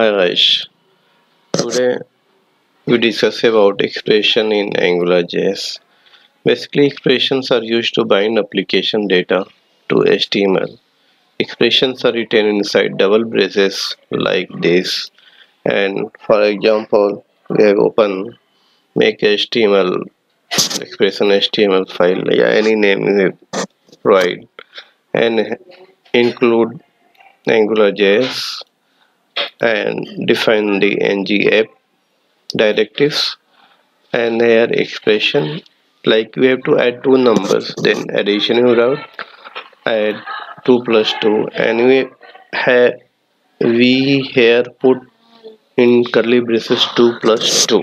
Hi guys, today we discuss about expression in AngularJS. Basically expressions are used to bind application data to HTML. Expressions are written inside double braces like this. And for example we have open make HTML expression HTML file. Yeah any name you provide and include AngularJS and define the ng app directives and here expression. Like we have to add two numbers then addition route add 2 plus 2 and we have we here put in curly braces 2 plus 2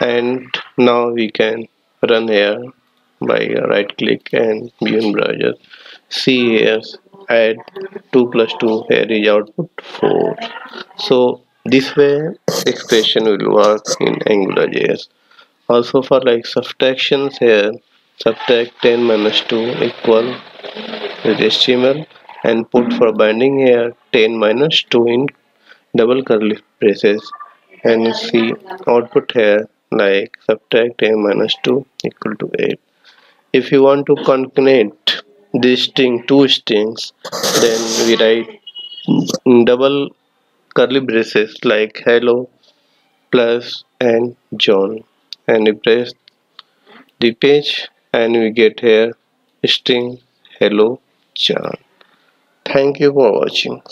and now we can run here by right click and view in browser. See here add 2 plus 2 here is output 4 so this way expression will work in angular.js also for like subtractions here subtract 10 minus 2 equal with html and put for binding here 10 minus 2 in double curly braces. And you see output here like subtract 10 minus 2 equal to 8 if you want to concatenate this string two strings. Then we write double curly braces like hello plus and john. And we press the page and we get here string hello john. Thank you for watching